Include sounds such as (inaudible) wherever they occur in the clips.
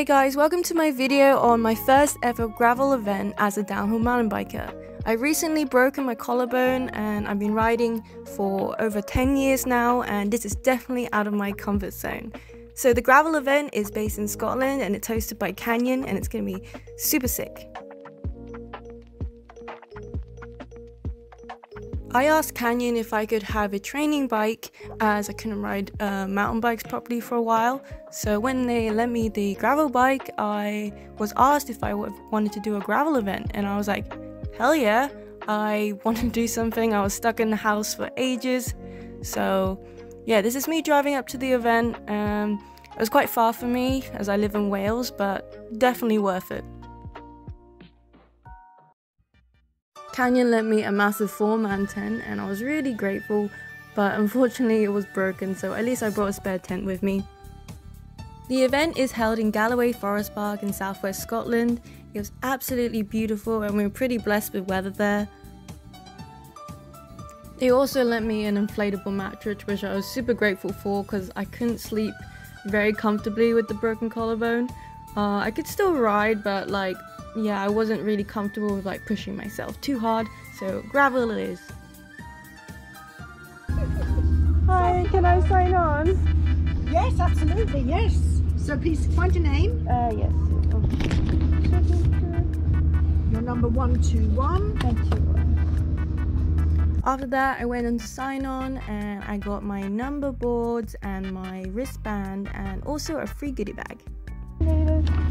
Hey guys, welcome to my video on my first ever gravel event as a downhill mountain biker. I recently broken my collarbone and I've been riding for over 10 years now and this is definitely out of my comfort zone. So the gravel event is based in Scotland and it's hosted by Canyon and it's going to be super sick. I asked Canyon if I could have a training bike as I couldn't ride uh, mountain bikes properly for a while. So when they lent me the gravel bike, I was asked if I wanted to do a gravel event, and I was like, hell yeah, I (laughs) want to do something. I was stuck in the house for ages. So yeah, this is me driving up to the event. Um, it was quite far for me as I live in Wales, but definitely worth it. Canyon lent me a massive four-man tent and I was really grateful, but unfortunately it was broken so at least I brought a spare tent with me. The event is held in Galloway Forest Park in southwest Scotland. It was absolutely beautiful and we were pretty blessed with weather there. They also lent me an inflatable mattress which I was super grateful for because I couldn't sleep very comfortably with the broken collarbone. Uh, I could still ride but like yeah, I wasn't really comfortable with like pushing myself too hard, so gravel it is. Hi, can I sign on? Yes, absolutely, yes. So please find your name. Uh, yes. Your number 121. 121. After that, I went on to sign on and I got my number boards and my wristband and also a free goodie bag. Later.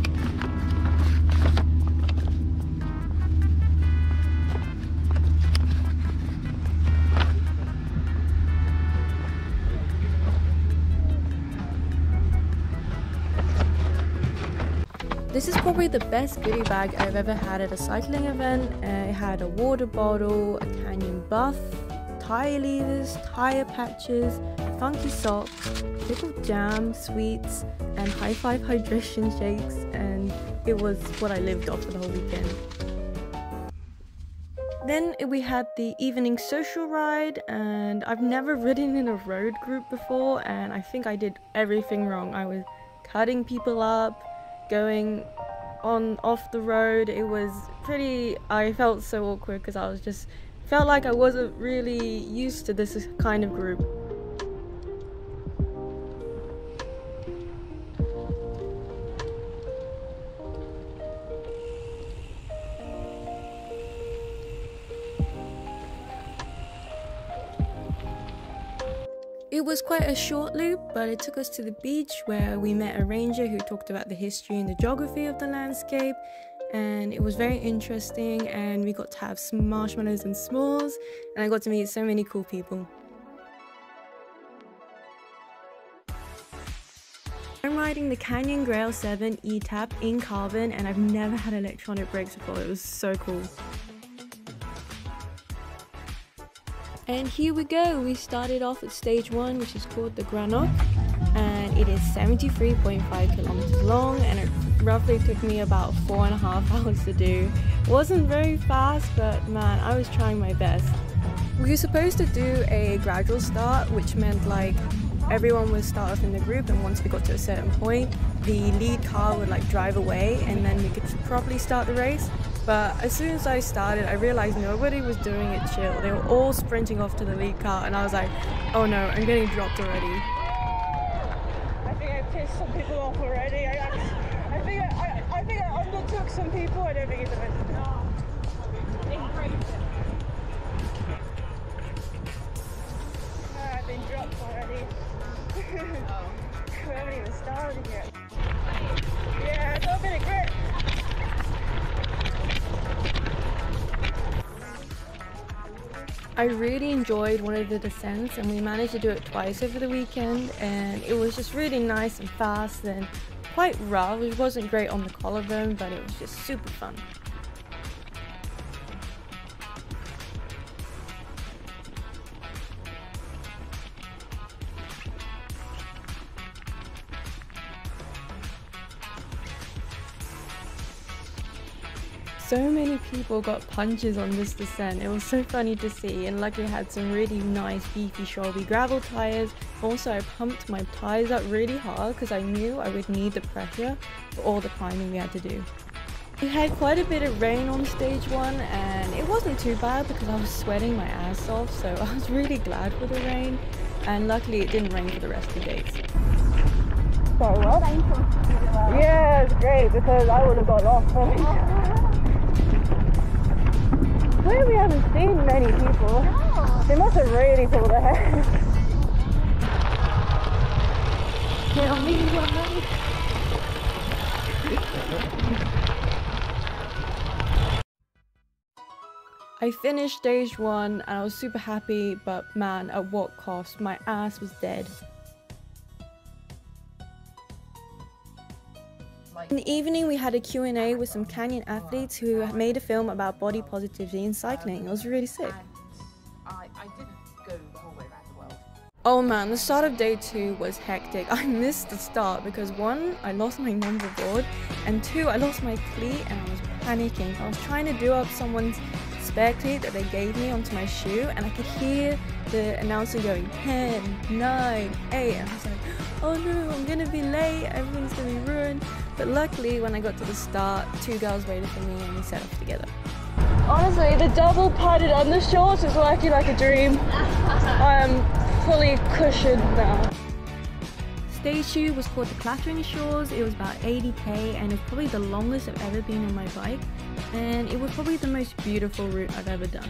This is probably the best goodie bag I've ever had at a cycling event. Uh, it had a water bottle, a Canyon buff, tire levers, tire patches, funky socks, pickled jam, sweets, and high five hydration shakes, and it was what I lived off for the whole weekend. Then we had the evening social ride, and I've never (laughs) ridden in a road group before, and I think I did everything wrong. I was cutting people up, going on off the road. It was pretty i felt so awkward because i was just felt like i wasn't really used to this kind of group It was quite a short loop, but it took us to the beach where we met a ranger who talked about the history and the geography of the landscape. And it was very interesting, and we got to have some marshmallows and s'mores, and I got to meet so many cool people. I'm riding the Canyon Grail 7 E-Tap in carbon, and I've never had electronic brakes before. It was so cool. And here we go. We started off at stage one, which is called the Grannoch, and it is 73.5 kilometers long, and it roughly took me about four and a half (laughs) hours to do. It wasn't very fast, but man, I was trying my best. We were supposed to do a gradual start, which meant like everyone would start off in the group, and once we got to a certain point, the lead car would like drive away, and then we could properly start the race. But as soon as I started, I realized nobody was doing it chill. They were all sprinting off to the lead car, and I was like, oh no, I'm getting dropped already. I think I pissed some people off already. I, I, think I, I, I think I undertook some people. I don't think it's a no. I've been dropped already. (laughs) oh. we haven't even started yet. Yeah, it's all been a grip. I really enjoyed one of the descents and we managed to do it twice over the weekend and it was just really nice and fast and quite rough. It wasn't great on the collarbone but it was just super fun. So many people got punches on this descent. It was so funny to see and luckily I had some really nice beefy Schwalbe gravel tyres. Also I pumped my tyres up really hard because I knew I would need the pressure for all the climbing we had to do. We had quite a bit of rain on stage one and it wasn't too bad because I was sweating my ass off so (laughs) I was really glad for the rain and luckily it didn't rain for the rest of the days. So well, yeah, it's great because I would have got lost. (laughs) We haven't seen many people. No. They must have really pulled ahead. Tell me why. I finished stage one and I was super happy, but man, at what cost? My ass was dead. In the evening, we had a Q&A with some Canyon athletes who made a film about body positivity in cycling. It was really sick. Oh man, the start of day two was hectic. (laughs) I missed the start because one, I lost my number board, and two, I lost my cleat and I was panicking. I was trying to do up someone's spare cleat that they gave me onto my shoe, and I could hear the announcer going 10, 9, 8, and I was like, oh no, I'm gonna be late, everything's gonna be ruined. But luckily, when I got to the start, two girls waited for me and we set off together. Honestly, the double padded undershorts is working like a dream. I'm fully cushioned now. Stage 2 was called the Clatteringshaws. It was about 80k and it's probably the longest I've ever been on my bike. And it was probably the most beautiful route I've ever done.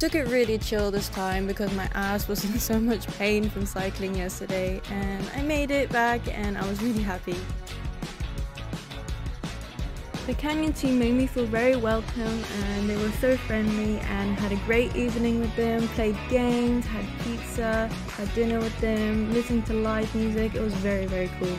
Took it really chill this time because my ass was in (laughs) so much pain from cycling yesterday and I made it back and I was really happy. The Canyon team made me feel very welcome and they were so friendly and had a great evening with them, played games, had pizza, had dinner with them, listened to live music, it was very very cool.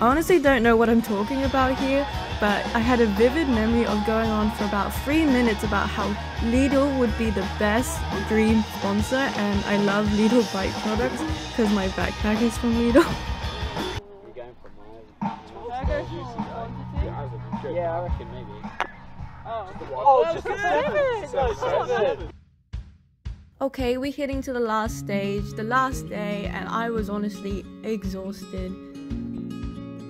I honestly don't know what I'm talking about here, but I had a vivid memory of going on for about three minutes about how Lidl would be the best dream sponsor and I love Lidl bike products because my backpack is from Lidl. I (laughs) just. Okay, we're heading to the last stage, the last day, and I was honestly exhausted.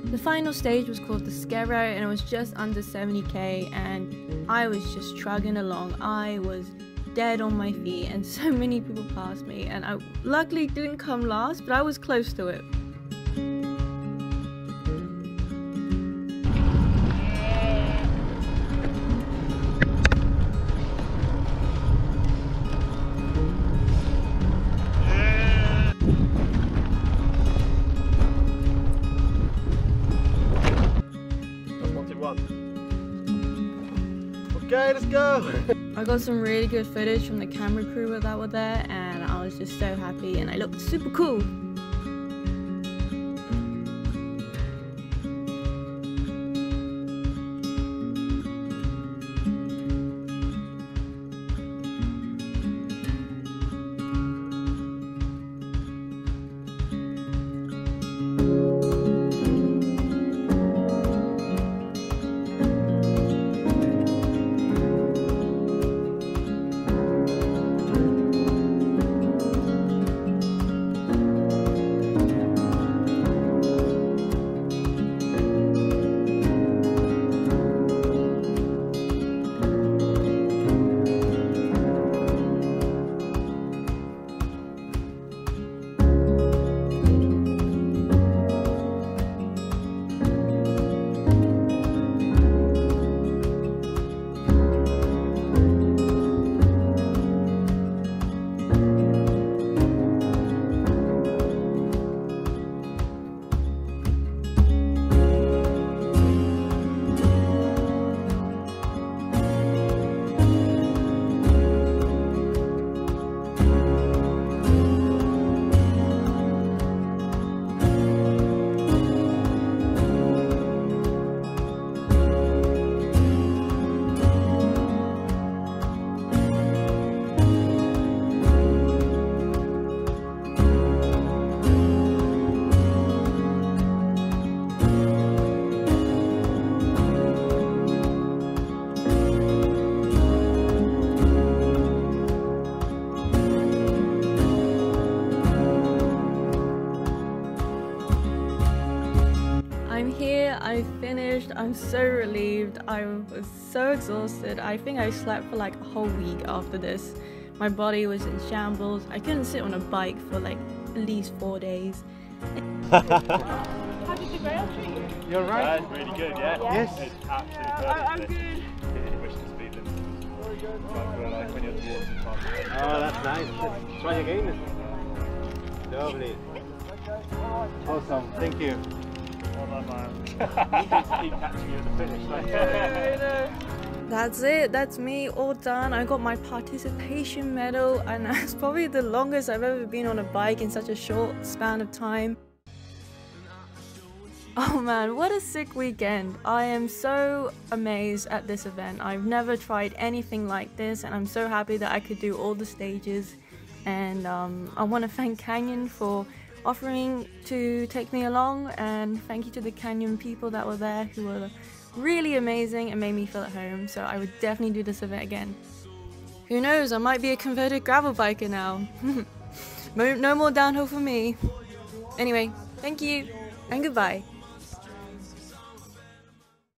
The final stage was called the Skero and it was just under 70k and I was just trugging along. I was dead on my feet and (laughs) so many people passed me and I luckily didn't come last but I was close to it. Okay. (laughs) I got some really good footage from the camera crew that were there and I was just so happy and I looked super cool. I'm so relieved. I was so exhausted. I think I slept for like a whole week after this. My body was in shambles. I couldn't sit on a bike for like at least four days. (laughs) How did the grail treat you? You're right. That's really good, yeah? Yes. It's absolutely Yeah, perfect. I, I'm good. (laughs) Wish to speed them. Like, like when you're towards the front. Oh, that's nice. Let's try again. Lovely. Awesome. Thank you. That's it, that's me, all done. I got my participation medal, and (laughs) that's probably the longest I've ever been on a bike in such a short span of time. Oh man, what a sick weekend! I am so amazed at this event. I've never tried anything like this, and I'm so happy that I could do all the stages. And um, I want to thank Canyon for offering to take me along, and thank you to the Canyon people that were there who were really amazing and made me feel at home. So I would definitely do this event again. Who knows? I might be a converted gravel biker now. (laughs) no more downhill for me. Anyway, thank you and goodbye.